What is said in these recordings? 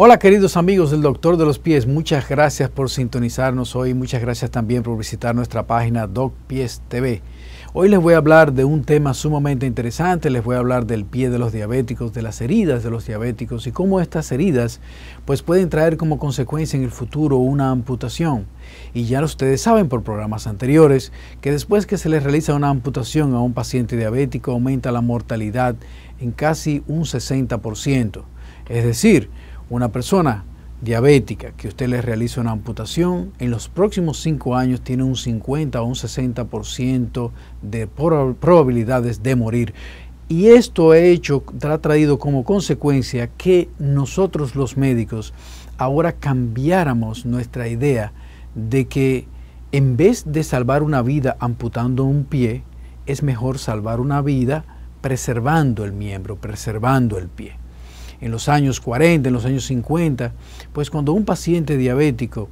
Hola queridos amigos del Doctor de los Pies, muchas gracias por sintonizarnos hoy, muchas gracias también por visitar nuestra página Doc TV. Hoy les voy a hablar de un tema sumamente interesante, les voy a hablar del pie de los diabéticos, de las heridas de los diabéticos y cómo estas heridas pues pueden traer como consecuencia en el futuro una amputación. Y ya ustedes saben por programas anteriores que después que se les realiza una amputación a un paciente diabético aumenta la mortalidad en casi un 60%. Es decir, una persona diabética que usted le realiza una amputación, en los próximos 5 años tiene un 50 o un 60% de probabilidades de morir. Y esto ha hecho, ha traído como consecuencia que nosotros los médicos ahora cambiáramos nuestra idea de que en vez de salvar una vida amputando un pie, es mejor salvar una vida preservando el miembro, preservando el pie en los años 40, en los años 50, pues cuando un paciente diabético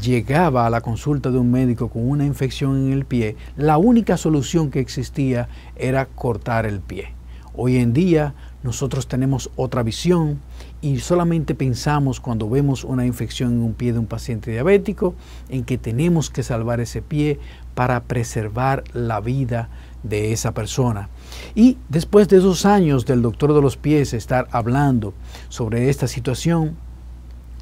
llegaba a la consulta de un médico con una infección en el pie, la única solución que existía era cortar el pie. Hoy en día nosotros tenemos otra visión y solamente pensamos cuando vemos una infección en un pie de un paciente diabético en que tenemos que salvar ese pie para preservar la vida de esa persona. Y después de dos años del doctor de los pies estar hablando sobre esta situación,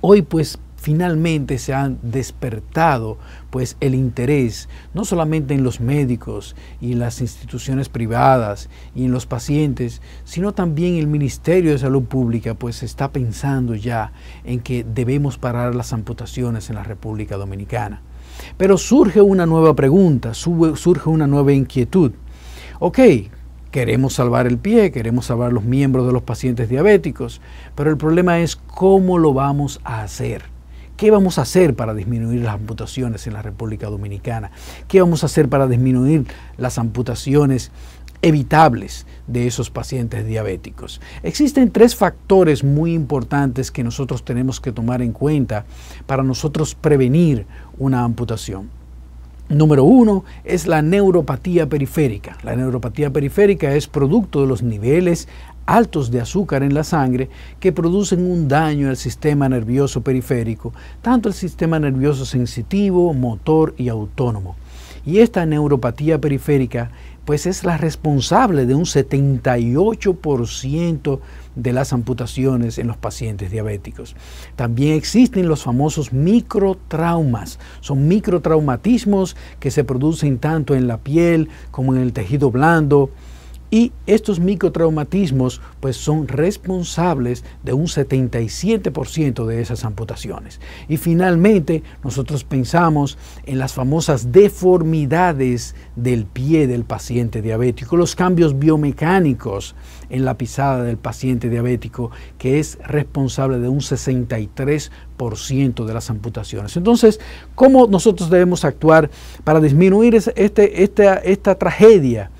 hoy pues finalmente se han despertado pues el interés no solamente en los médicos y las instituciones privadas y en los pacientes, sino también el Ministerio de Salud Pública pues está pensando ya en que debemos parar las amputaciones en la República Dominicana. Pero surge una nueva pregunta, surge una nueva inquietud. Ok, queremos salvar el pie, queremos salvar los miembros de los pacientes diabéticos, pero el problema es cómo lo vamos a hacer. ¿Qué vamos a hacer para disminuir las amputaciones en la República Dominicana? ¿Qué vamos a hacer para disminuir las amputaciones evitables de esos pacientes diabéticos? Existen tres factores muy importantes que nosotros tenemos que tomar en cuenta para nosotros prevenir una amputación. Número uno es la neuropatía periférica. La neuropatía periférica es producto de los niveles altos de azúcar en la sangre que producen un daño al sistema nervioso periférico, tanto el sistema nervioso sensitivo, motor y autónomo. Y esta neuropatía periférica pues es la responsable de un 78% de las amputaciones en los pacientes diabéticos. También existen los famosos microtraumas. Son microtraumatismos que se producen tanto en la piel como en el tejido blando y estos microtraumatismos pues son responsables de un 77% de esas amputaciones. Y finalmente nosotros pensamos en las famosas deformidades del pie del paciente diabético, los cambios biomecánicos en la pisada del paciente diabético que es responsable de un 63% de las amputaciones. Entonces, ¿cómo nosotros debemos actuar para disminuir este, esta, esta tragedia?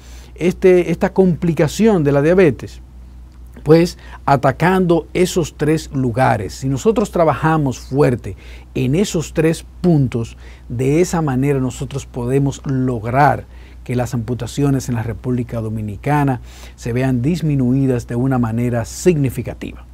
Este, esta complicación de la diabetes? Pues atacando esos tres lugares. Si nosotros trabajamos fuerte en esos tres puntos, de esa manera nosotros podemos lograr que las amputaciones en la República Dominicana se vean disminuidas de una manera significativa.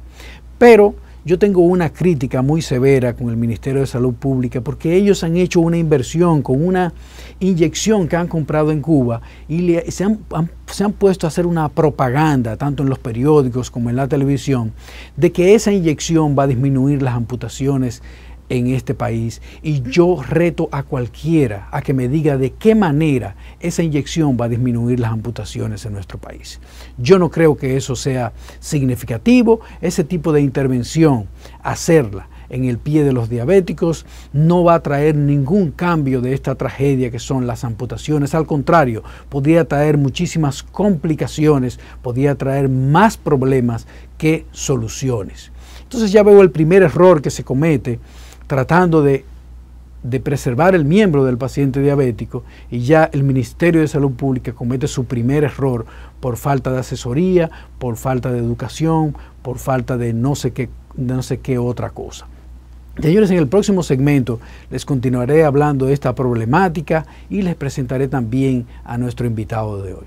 Pero yo tengo una crítica muy severa con el Ministerio de Salud Pública porque ellos han hecho una inversión con una inyección que han comprado en Cuba y se, han, se, han, puesto a hacer una propaganda, tanto en los periódicos como en la televisión, de que esa inyección va a disminuir las amputaciones en este país y yo reto a cualquiera a que me diga de qué manera esa inyección va a disminuir las amputaciones en nuestro país. Yo no creo que eso sea significativo, ese tipo de intervención, hacerla en el pie de los diabéticos no va a traer ningún cambio de esta tragedia que son las amputaciones. Al contrario, podría traer muchísimas complicaciones, podría traer más problemas que soluciones. Entonces ya veo el primer error que se comete tratando de, preservar el miembro del paciente diabético y ya el Ministerio de Salud Pública comete su primer error por falta de asesoría, por falta de educación, por falta de no sé qué, no sé qué otra cosa. Señores, en el próximo segmento les continuaré hablando de esta problemática y les presentaré también a nuestro invitado de hoy.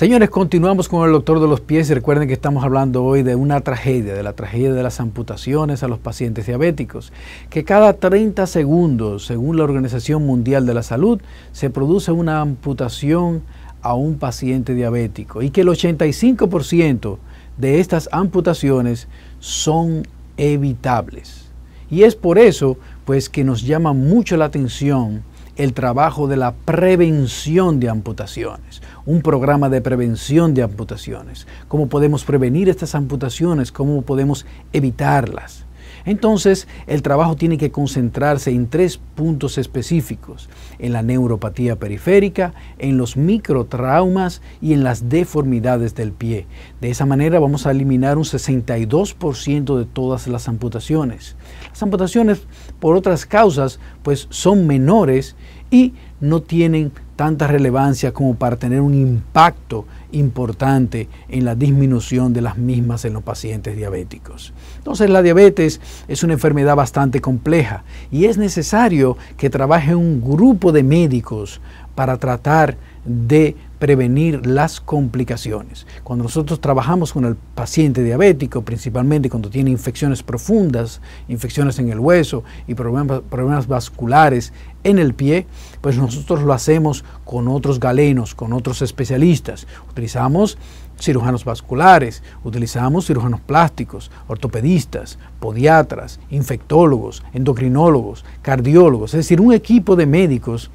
Señores, continuamos con el doctor de los pies y recuerden que estamos hablando hoy de una tragedia, de la tragedia de las amputaciones a los pacientes diabéticos, que cada 30 segundos, según la Organización Mundial de la Salud, se produce una amputación a un paciente diabético y que el 85% de estas amputaciones son evitables. Y es por eso pues que nos llama mucho la atención el trabajo de la prevención de amputaciones, un programa de prevención de amputaciones, cómo podemos prevenir estas amputaciones, cómo podemos evitarlas. Entonces, el trabajo tiene que concentrarse en tres puntos específicos, en la neuropatía periférica, en los microtraumas y en las deformidades del pie. De esa manera vamos a eliminar un 62% de todas las amputaciones. Las amputaciones por otras causas pues son menores y no tienen tanta relevancia como para tener un impacto importante en la disminución de las mismas en los pacientes diabéticos. Entonces la diabetes es una enfermedad bastante compleja y es necesario que trabaje un grupo de médicos para tratar de prevenir las complicaciones. Cuando nosotros trabajamos con el paciente diabético, principalmente cuando tiene infecciones profundas, infecciones en el hueso y problemas, problemas vasculares en el pie, pues nosotros lo hacemos con otros galenos, con otros especialistas. Utilizamos cirujanos vasculares, utilizamos cirujanos plásticos, ortopedistas, podiatras, infectólogos, endocrinólogos, cardiólogos, es decir, un equipo de médicos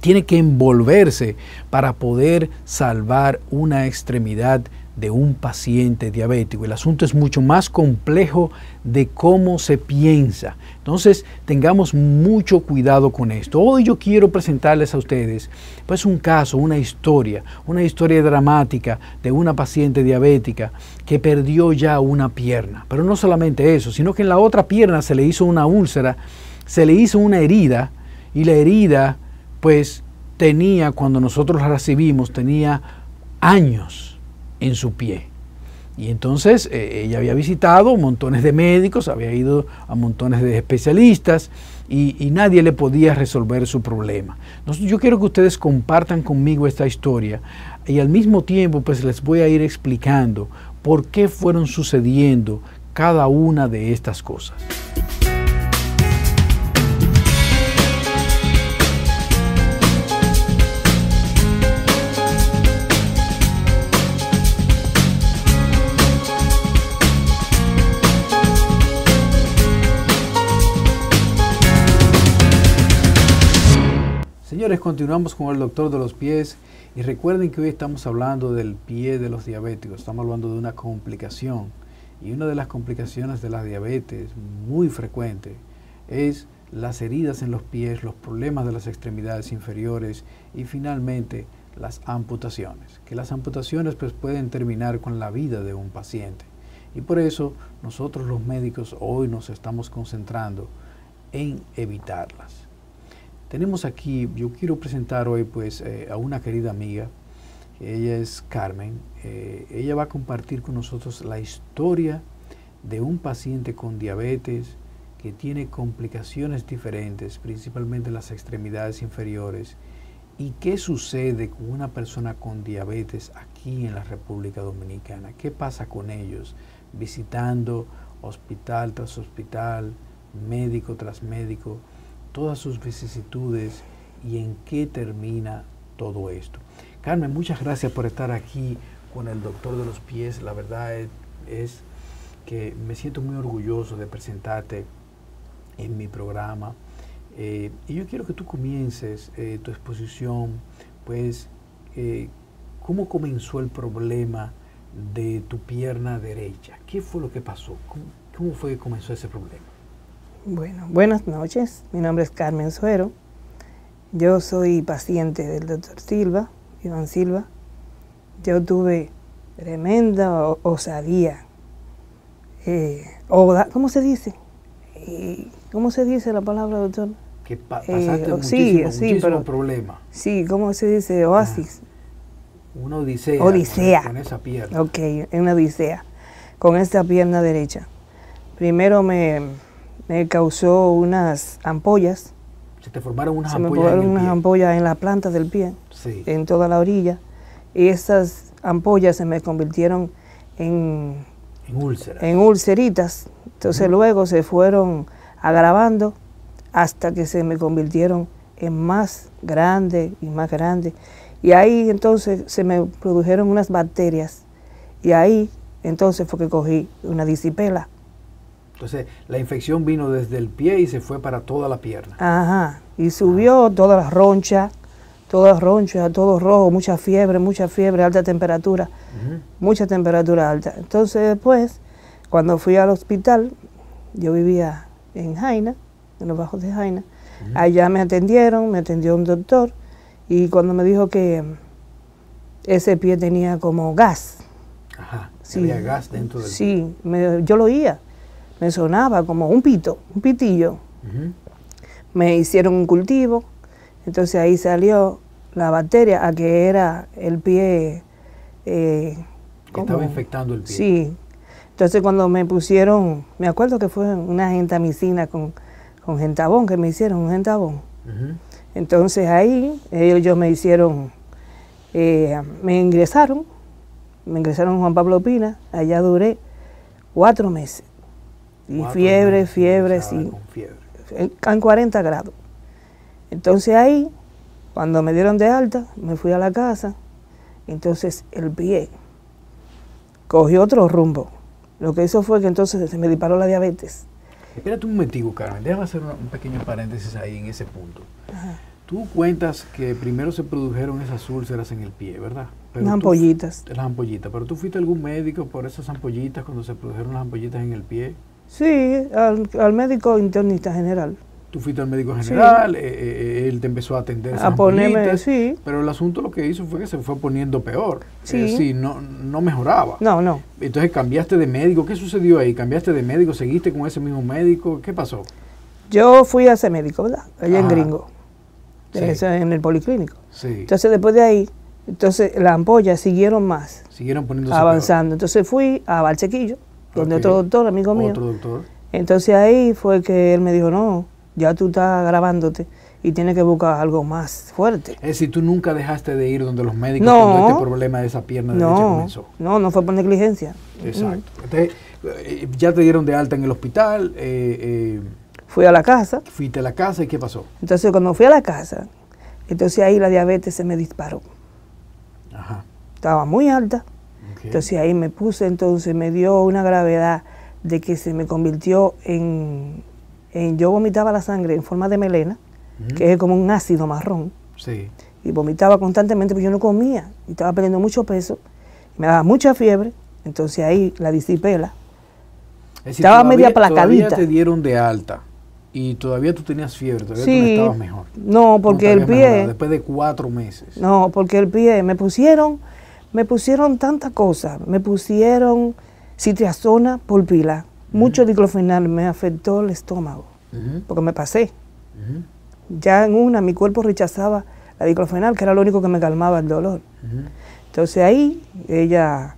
tiene que envolverse para poder salvar una extremidad de un paciente diabético. El asunto es mucho más complejo de cómo se piensa. Entonces, tengamos mucho cuidado con esto. Hoy yo quiero presentarles a ustedes pues un caso, una historia, una historia dramática de una paciente diabética que perdió ya una pierna. Pero no solamente eso, sino que en la otra pierna se le hizo una úlcera, se le hizo una herida y la herida pues tenía, cuando nosotros la recibimos, tenía años en su pie. Y entonces eh, ella había visitado montones de médicos, había ido a montones de especialistas y, nadie le podía resolver su problema. Entonces yo quiero que ustedes compartan conmigo esta historia y al mismo tiempo pues les voy a ir explicando por qué fueron sucediendo cada una de estas cosas. Señores, continuamos con el doctor de los pies y recuerden que hoy estamos hablando del pie de los diabéticos, estamos hablando de una complicación y una de las complicaciones de la diabetes muy frecuente es las heridas en los pies, los problemas de las extremidades inferiores y finalmente las amputaciones, que las amputaciones pues pueden terminar con la vida de un paciente y por eso nosotros los médicos hoy nos estamos concentrando en evitarlas. Tenemos aquí, yo quiero presentar hoy pues eh, a una querida amiga, ella es Carmen, eh, ella va a compartir con nosotros la historia de un paciente con diabetes que tiene complicaciones diferentes, principalmente en las extremidades inferiores, y qué sucede con una persona con diabetes aquí en la República Dominicana, qué pasa con ellos visitando hospital tras hospital, médico tras médico, todas sus vicisitudes y en qué termina todo esto. Carmen, muchas gracias por estar aquí con el doctor de los pies. La verdad es, que me siento muy orgulloso de presentarte en mi programa. Eh, y yo quiero que tú comiences eh, tu exposición, pues, eh, ¿cómo comenzó el problema de tu pierna derecha? ¿Qué fue lo que pasó? ¿Cómo, cómo fue que comenzó ese problema? Bueno, buenas noches. Mi nombre es Carmen Suero. Yo soy paciente del doctor Silva, Iván Silva. Yo tuve tremenda osadía. Eh, ¿Cómo se dice? ¿Cómo se dice la palabra, doctor? Que pasaste eh, sí, sí, problema. Sí, ¿cómo se dice? Oasis. una odisea. Odisea. Con esa pierna. Ok, una odisea. Con esta pierna derecha. Primero me me causó unas ampollas. ¿Se te formaron unas ampollas? Se me formaron unas ampollas en la planta del pie, en toda la orilla. Y esas ampollas se me convirtieron en, En úlceras. en ulceritas. Entonces luego se fueron agravando hasta que se me convirtieron en más grande y más grande. Y ahí entonces se me produjeron unas bacterias. Y ahí entonces fue que cogí una disipela. Entonces, la infección vino desde el pie y se fue para toda la pierna. Ajá. Y subió toda la roncha, toda la roncha, todo rojo, mucha fiebre, mucha fiebre, alta temperatura, mucha temperatura alta. Entonces después, cuando fui al hospital, yo vivía en Jaina, en los bajos de Jaina, allá me atendieron, me atendió un doctor y cuando me dijo que ese pie tenía como gas, Ajá. Sí. Había gas dentro del sí, me- yo lo oía, me sonaba como un pito, un pitillo. Me hicieron un cultivo, entonces ahí salió la bacteria a que era el pie. eh, Que estaba infectando el pie. Sí. Entonces cuando me pusieron, me acuerdo que fue una gentamicina con, con gentabón, que me hicieron un gentabón. Entonces ahí ellos me hicieron, eh, me ingresaron, me ingresaron Juan Pablo Pina, allá duré cuatro meses. Y fiebre, fiebre, sí con fiebre. en en 40 grados. Entonces ahí, cuando me dieron de alta, me fui a la casa, entonces el pie cogió otro rumbo. Lo que hizo fue que entonces se me disparó la diabetes. Espérate un momentico, Carmen. Déjame hacer un pequeño paréntesis ahí en ese punto. Tú cuentas que primero se produjeron esas úlceras en el pie, ¿verdad? Pero tú- ampollitas. Las ampollitas. Pero tú fuiste a algún médico por esas ampollitas cuando se produjeron las ampollitas en el pie. Sí, al, al médico internista general. Tú fuiste al médico Sí. general, eh, eh, él te empezó a atender A ponerme, sí. Pero el asunto lo que hizo fue que se fue poniendo peor. Sí. Es decir, no, no mejoraba. No, no. Entonces cambiaste de médico. ¿Qué sucedió ahí? ¿Cambiaste de médico? ¿Seguiste con ese mismo médico? ¿Qué pasó? Yo fui a ese médico, ¿verdad? Allá en. Gringo, Sí. ese- en el policlínico. Sí. Entonces después de ahí, entonces las ampollas siguieron más. Siguieron poniéndose avanzando. Entonces fui a Valsequillo, donde otro doctor, amigo mío. Otro doctor. Entonces ahí fue que él me dijo, no, ya tú estás grabándote y tienes que buscar algo más fuerte. Es decir, tú nunca dejaste de ir donde los médicos No. cuando este problema de esa pierna derecha No, comenzó. no, no fue por negligencia. Exacto. Entonces, eh, ya te dieron de alta en el hospital, eh, eh, Fui a la casa. fuiste a la casa y ¿qué pasó? Entonces cuando fui a la casa, entonces ahí la diabetes se me disparó. Ajá. Estaba muy alta. Entonces ahí me puse, entonces me dio una gravedad de que se me convirtió en, en yo vomitaba la sangre en forma de melena, que es como un ácido marrón. Sí. y vomitaba constantemente porque yo no comía y estaba perdiendo mucho peso, me daba mucha fiebre, entonces ahí la disipela. Es decir, Estaba todavía- media placadita. Todavía te dieron de alta y todavía tú tenías fiebre, todavía tú no Sí, estabas mejor. no, No porque el mejorado, pie, Después de cuatro meses. no, porque el pie, me pusieron, me pusieron tantas cosas, me pusieron citriazona por pila, mucho diclofenac, me afectó el estómago, porque me pasé. Ya en una mi cuerpo rechazaba la diclofenac, que era lo único que me calmaba el dolor. Entonces ahí ella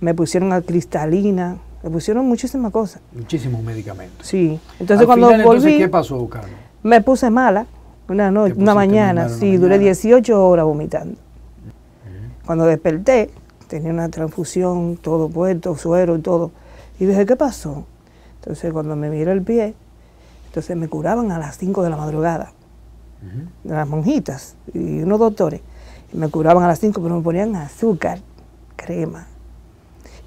me pusieron a cristalina, me pusieron muchísimas cosas. Muchísimos medicamentos. Sí. Entonces Al cuando final, volví, entonces, ¿qué pasó, Carmen? me puse mala una noche, una mañana, sí, duré mañana. 18 horas vomitando. Cuando desperté, tenía una transfusión, todo puesto, suero y todo. Y dije, ¿qué pasó? Entonces cuando me miré el pie, entonces me curaban a las 5 de la madrugada, Ujú. las monjitas y unos doctores. Y me curaban a las 5, pero me ponían azúcar, crema.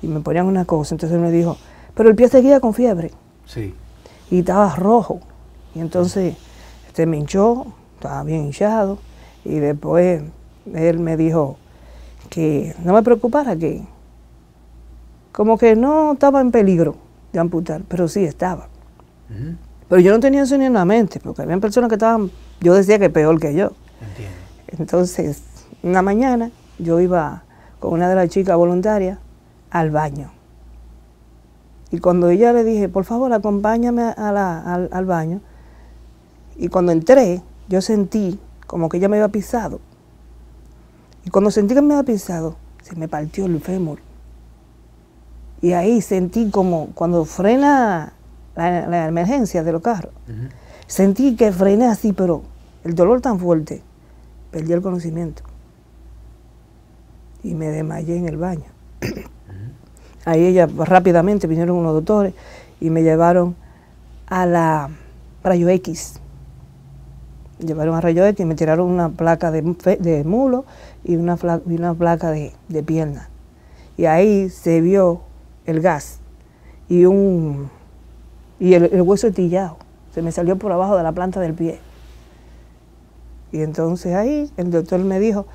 Y me ponían una cosa. Entonces me dijo, pero el pie seguía con fiebre Sí. y estaba rojo. Y entonces este me hinchó, estaba bien hinchado. Y después él me dijo que no me preocupara, que como que no estaba en peligro de amputar, pero sí estaba. Pero yo no tenía eso ni en la mente, porque había personas que estaban, yo decía que peor que yo. Entiendo. Entonces, una mañana yo iba con una de las chicas voluntarias al baño. Y cuando ella le dije, por favor, acompáñame a la- al, al baño, y cuando entré, yo sentí como que ella me había pisado. Y cuando sentí que me había pisado, se me partió el fémur. Y ahí sentí como cuando frena la, la emergencia de los carros. Sentí que frené así, pero el dolor tan fuerte, perdí el conocimiento. y me desmayé en el baño. Ahí ella rápidamente vinieron unos doctores y me llevaron a la rayo X. Llevaron a rayo X y me tiraron una placa de, de mulo y una, una placa de, pierna. Y ahí se vio el gas y un y el, hueso etillado. Se me salió por abajo de la planta del pie. Y entonces ahí el doctor me dijo,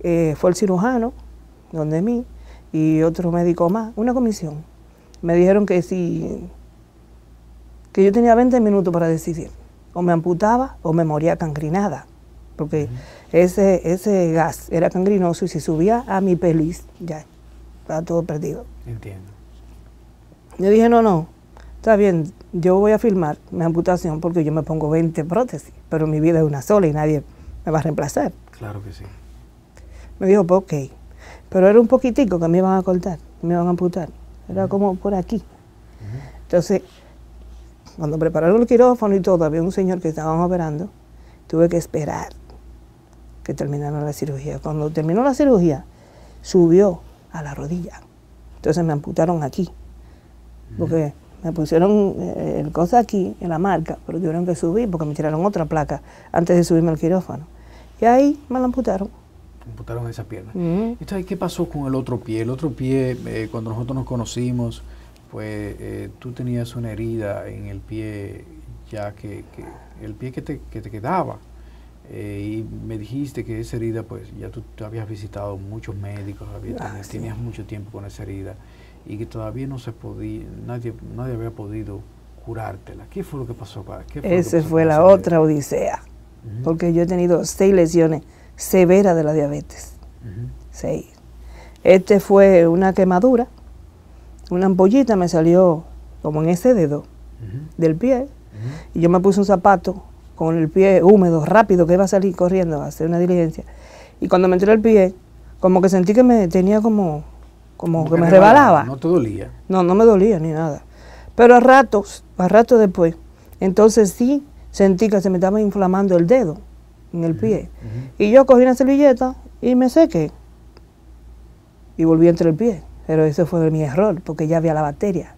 eh, fue el cirujano, donde mí, y otro médico más, una comisión. Me dijeron que si que yo tenía 20 minutos para decidir. O me amputaba o me moría cangrinada. Porque ese, ese gas era cangrinoso y si subía a mi pelis, ya, estaba todo perdido. Entiendo. Yo dije, no, no, está bien, yo voy a filmar mi amputación porque yo me pongo 20 prótesis, pero mi vida es una sola y nadie me va a reemplazar. Claro que sí. Me dijo, pues ok. Pero era un poquitico que me iban a cortar, me iban a amputar. Era como por aquí. Entonces, cuando prepararon el quirófano y todo, había un señor que estaban operando, tuve que esperar que terminara la cirugía. Cuando terminó la cirugía, subió a la rodilla. Entonces me amputaron aquí, porque me pusieron eh, el cosa aquí, en la marca, pero tuvieron que subir porque me tiraron otra placa antes de subirme al quirófano. Y ahí me la amputaron. Amputaron esa pierna. Entonces, ¿qué pasó con el otro pie? El otro pie, eh, cuando nosotros nos conocimos, pues eh, tú tenías una herida en el pie ya que, el pie que te, que te quedaba. Eh, y me dijiste que esa herida, pues ya tú, habías visitado muchos médicos, ah, tenías, mucho tiempo con esa herida y que todavía no se podía, nadie, nadie había podido curártela. ¿Qué fue lo que pasó? Para, Esa fue la otra odisea, porque yo he tenido seis lesiones severas de la diabetes. Seis. Este fue una quemadura una ampollita me salió como en ese dedo del pie. Y yo me puse un zapato con el pie húmedo, rápido, que iba a salir corriendo a hacer una diligencia. Y cuando me entré el pie, como que sentí que me tenía como, como, que, me rebalaba. ¿No te dolía? No, no me dolía ni nada. Pero a ratos, a ratos después, entonces sí sentí que se me estaba inflamando el dedo en el pie. Y yo cogí una servilleta y me sequé. Y volví entre el pie. Pero ese fue mi error, porque ya había la bacteria.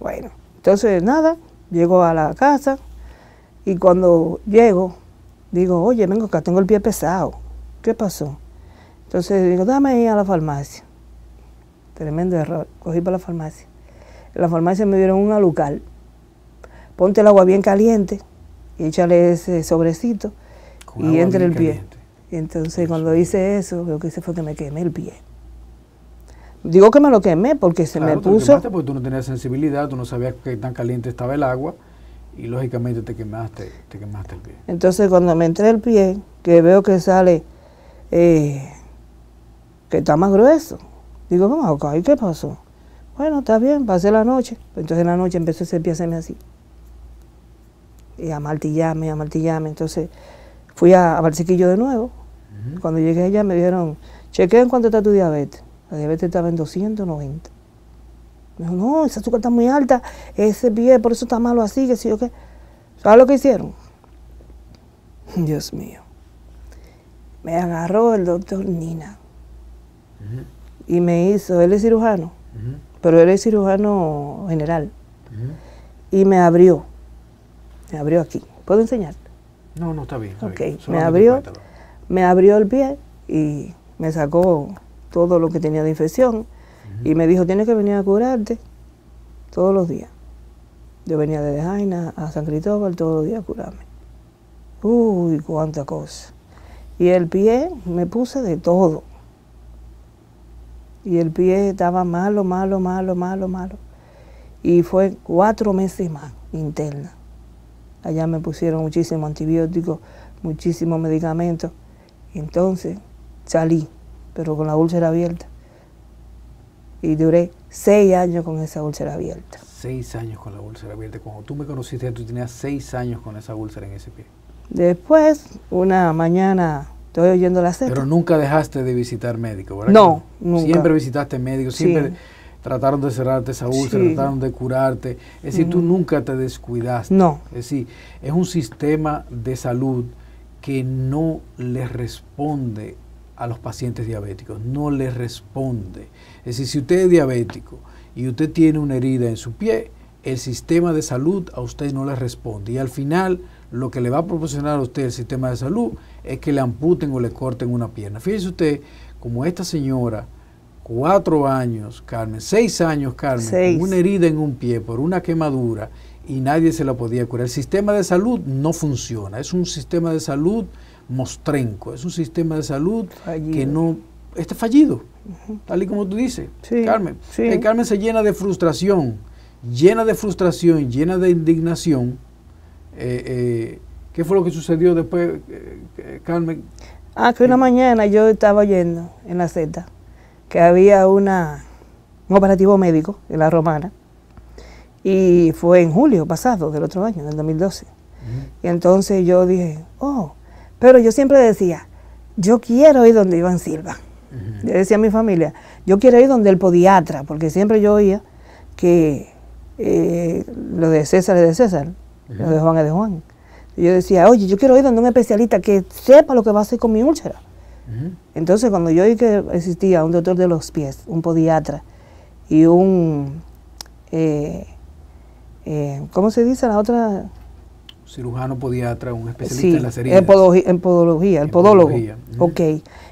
Bueno, entonces nada, llego a la casa y cuando llego, digo, oye, vengo acá, tengo el pie pesado. ¿Qué pasó? Entonces digo, dame ir a la farmacia. Tremendo error. Cogí para la farmacia. En la farmacia me dieron un alucal. Ponte el agua bien caliente y échale ese sobrecito y entre el pie. Y entonces cuando hice eso, lo que hice fue que me quemé el pie. Digo que me lo quemé porque se me puso. porque tú no tenías sensibilidad, tú no sabías qué tan caliente estaba el agua y lógicamente te quemaste, te quemaste el pie. Entonces cuando me entré el pie, que veo que sale, eh, que está más grueso, digo, vamos acá, ¿y qué pasó? Bueno, está bien, pasé la noche. Entonces en la noche empezó ese pie a hacerme así. Y a martillarme, a martillarme. Entonces fui a, a Barciquillo de nuevo. Cuando llegué allá me dijeron, chequeen cuánto está tu diabetes. La diabetes estaba en 290. Me dijo, no, esa azúcar está muy alta, ese pie, por eso está malo así, que sí o qué. ¿Sabes lo que hicieron? Dios mío. Me agarró el doctor Nina y me hizo, él es cirujano, pero él es cirujano general. Y me abrió, me abrió aquí. ¿Puedo enseñar? No, no, está bien. ok, me abrió, me abrió el pie y me sacó todo lo que tenía de infección y me dijo, tienes que venir a curarte todos los días. Yo venía de Jaina a San Cristóbal todos los días a curarme. Uy, cuánta cosa. Y el pie me puse de todo. Y el pie estaba malo, malo, malo, malo, malo. Y fue cuatro meses más interna. Allá me pusieron muchísimo antibióticos, muchísimos medicamentos. Entonces salí pero con la úlcera abierta. Y duré seis años con esa úlcera abierta. Seis años con la úlcera abierta. Cuando tú me conociste, tú tenías seis años con esa úlcera en ese pie. Después, una mañana, estoy oyendo la seta. Pero nunca dejaste de visitar médico, ¿verdad? No, nunca. Siempre visitaste médico, siempre trataron de cerrarte esa úlcera, trataron de curarte. Es decir, tú nunca te descuidaste. No. Es decir, es un sistema de salud que no le responde a los pacientes diabéticos, no les responde. Es decir, si usted es diabético y usted tiene una herida en su pie, el sistema de salud a usted no le responde. Y al final, lo que le va a proporcionar a usted el sistema de salud es que le amputen o le corten una pierna. Fíjese usted, como esta señora, cuatro años, Carmen, seis años, Carmen, con una herida en un pie por una quemadura y nadie se la podía curar. El sistema de salud no funciona, es un sistema de salud mostrenco, es un sistema de salud que no está fallido, tal y como tú dices, Carmen. Eh, Carmen se llena de frustración, llena de frustración, llena de indignación. Eh, eh, ¿Qué fue lo que sucedió después, Carmen? Ah, que una mañana yo estaba oyendo en la Z que había una, un operativo médico en la Romana y fue en julio pasado del otro año, del 2012. Y entonces yo dije, oh, pero yo siempre decía, yo quiero ir donde Iván Silva. Le decía a mi familia, yo quiero ir donde el podiatra, porque siempre yo oía que eh, lo de César es de César, lo de Juan es de Juan. Y yo decía, oye, yo quiero ir donde un especialista que sepa lo que va a hacer con mi úlcera. Entonces, cuando yo oí que existía un doctor de los pies, un podiatra y un, eh, eh, ¿cómo se dice la otra? Cirujano podiatra, un especialista en las heridas. En podología, el podólogo. Ok.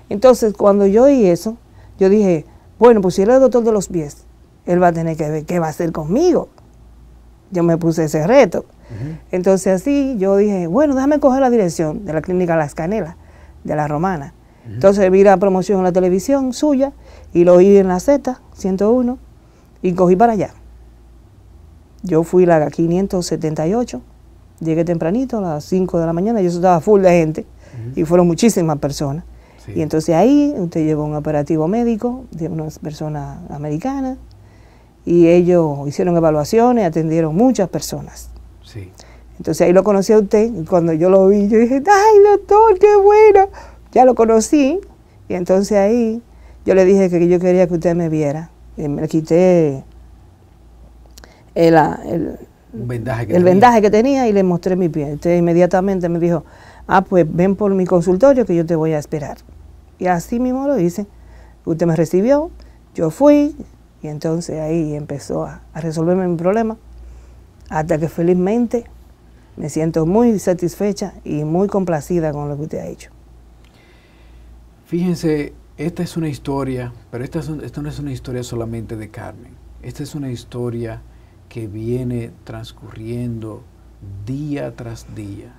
Entonces, cuando yo oí eso, yo dije, bueno, pues si él es el doctor de los pies, él va a tener que ver qué va a hacer conmigo. Yo me puse ese reto. Entonces así yo dije, bueno, déjame coger la dirección de la clínica Las Canelas, de la Romana. Entonces vi la promoción en la televisión suya y lo oí en la Z, 101, y cogí para allá. Yo fui la 578 Llegué tempranito, a las 5 de la mañana, y eso estaba full de gente, y fueron muchísimas personas. Y entonces ahí usted llevó un operativo médico de unas personas americanas, y ellos hicieron evaluaciones, atendieron muchas personas. Sí. Entonces ahí lo conocí a usted, y cuando yo lo vi, yo dije, ¡ay, doctor, qué bueno! Ya lo conocí, y entonces ahí yo le dije que yo quería que usted me viera. Y me quité el, el el vendaje que tenía y le mostré mi pie. Entonces inmediatamente me dijo, ah, pues ven por mi consultorio que yo te voy a esperar. Y así mismo lo hice. Usted me recibió, yo fui y entonces ahí empezó a, resolverme mi problema hasta que felizmente me siento muy satisfecha y muy complacida con lo que usted ha hecho. Fíjense, esta es una historia, pero esta, esta no es una historia solamente de Carmen. Esta es una historia que viene transcurriendo día tras día,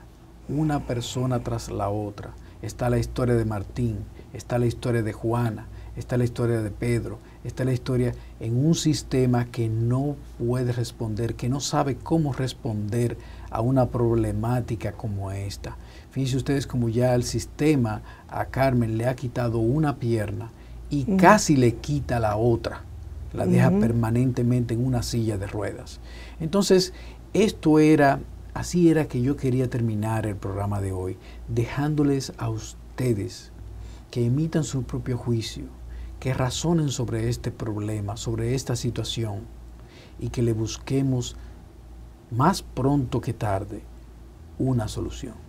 una persona tras la otra. Está la historia de Martín, está la historia de Juana, está la historia de Pedro, está la historia en un sistema que no puede responder, que no sabe cómo responder a una problemática como esta. Fíjense ustedes como ya el sistema a Carmen le ha quitado una pierna y casi le quita la otra la deja permanentemente en una silla de ruedas. Entonces, esto era, así era que yo quería terminar el programa de hoy, dejándoles a ustedes que emitan su propio juicio, que razonen sobre este problema, sobre esta situación, y que le busquemos más pronto que tarde una solución.